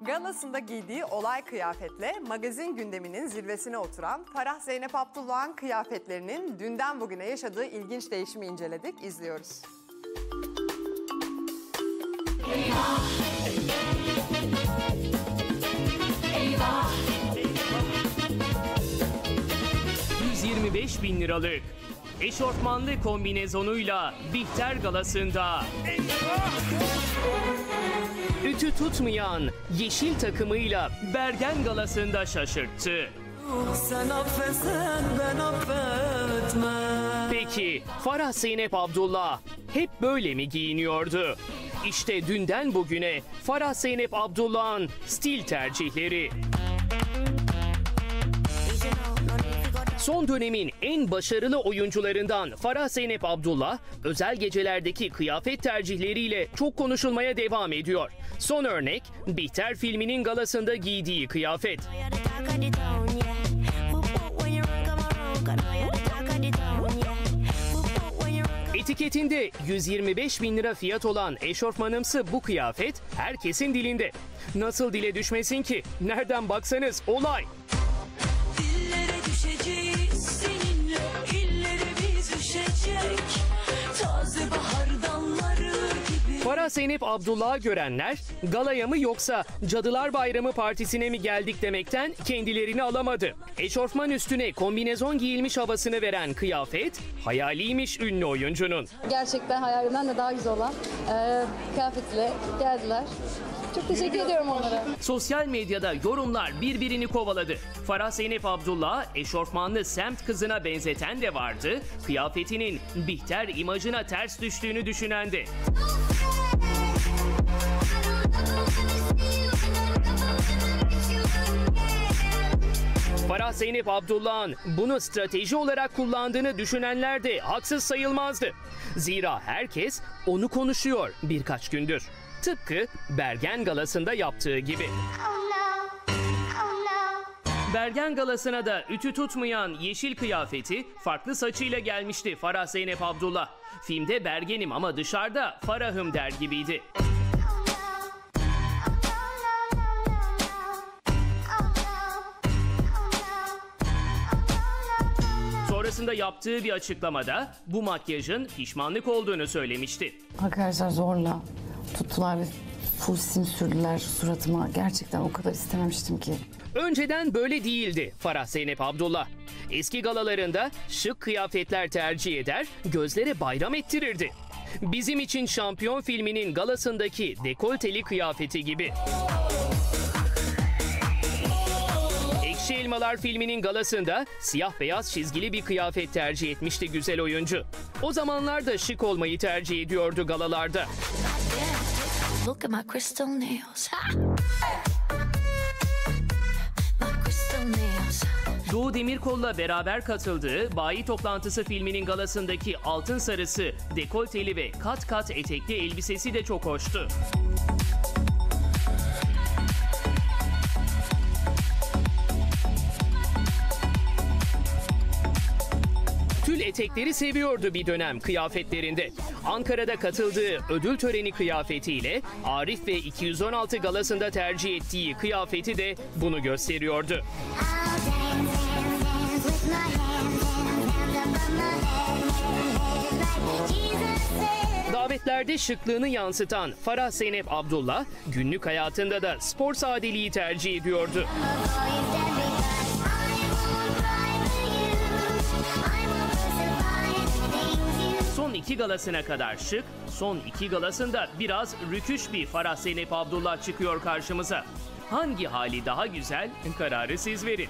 Galasında giydiği olay kıyafetle magazin gündeminin zirvesine oturan Farah Zeynep Abdullah'ın kıyafetlerinin dünden bugüne yaşadığı ilginç değişimi inceledik, izliyoruz. 125 bin liralık eşofmanlı kombinezonuyla Bihter galasında ütü tutmayan yeşil takımıyla Bergen galasında şaşırttı. Sen affetsen ben affetmem Peki Farah Zeynep Abdullah hep böyle mi giyiniyordu? İşte dünden bugüne Farah Zeynep Abdullah'ın stil tercihleri. Son dönemin en başarılı oyuncularından Farah Zeynep Abdullah, özel gecelerdeki kıyafet tercihleriyle çok konuşulmaya devam ediyor. Son örnek, Bihter filminin galasında giydiği kıyafet. Etiketinde 125 bin lira fiyat olan eşofmanımsı bu kıyafet herkesin dilinde. Nasıl dile düşmesin ki? Nereden baksanız olay. Farah Zeynep Abdullah'ı görenler galaya mı yoksa Cadılar Bayramı partisine mi geldik demekten kendilerini alamadı. Eşofman üstüne kombinezon giyilmiş havasını veren kıyafet hayaliymiş ünlü oyuncunun. gerçekten hayalimden de daha güzel olan e, kıyafetle geldiler. Çok teşekkür ediyorum onlara. Sosyal medyada yorumlar birbirini kovaladı. Farah Zeynep Abdullah eşofmanlı semt kızına benzeten de vardı. Kıyafetinin Bihter imajına ters düştüğünü düşünen de. Farah Zeynep Abdullah'ın bunu strateji olarak kullandığını düşünenler de haksız sayılmazdı. Zira herkes onu konuşuyor birkaç gündür. Tıpkı Bergen Galası'nda yaptığı gibi. Bergen Galası'na da ütü tutmayan yeşil kıyafeti farklı saçıyla gelmişti Farah Zeynep Abdullah. Filmde Bergen'im ama dışarıda Farah'ım der gibiydi. Sonrasında yaptığı bir açıklamada bu makyajın pişmanlık olduğunu söylemişti. Arkadaşlar zorla tuttular ve full sim sürdüler suratıma. Gerçekten o kadar istememiştim ki. Önceden böyle değildi Farah Zeynep Abdullah. Eski galalarında şık kıyafetler tercih eder, gözlere bayram ettirirdi. Bizim için Şampiyon filminin galasındaki dekolteli kıyafeti gibi. Elmalar filminin galasında siyah beyaz çizgili bir kıyafet tercih etmişti güzel oyuncu. O zamanlar da şık olmayı tercih ediyordu galalarda. Look at my crystal nails. Doğu Demirkol'la beraber katıldığı Bayi Toplantısı filminin galasındaki altın sarısı, dekolteli ve kat kat etekli elbisesi de çok hoştu. Etekleri seviyordu bir dönem kıyafetlerinde. Ankara'da katıldığı ödül töreni kıyafetiyle Arif ve 216 galasında tercih ettiği kıyafeti de bunu gösteriyordu. Davetlerde şıklığını yansıtan Farah Zeynep Abdullah, günlük hayatında da spor sadeliği tercih ediyordu. İki galasına kadar şık, son iki galasında biraz rüküş bir Farah Zeynep Abdullah çıkıyor karşımıza. Hangi hali daha güzel kararı siz verin.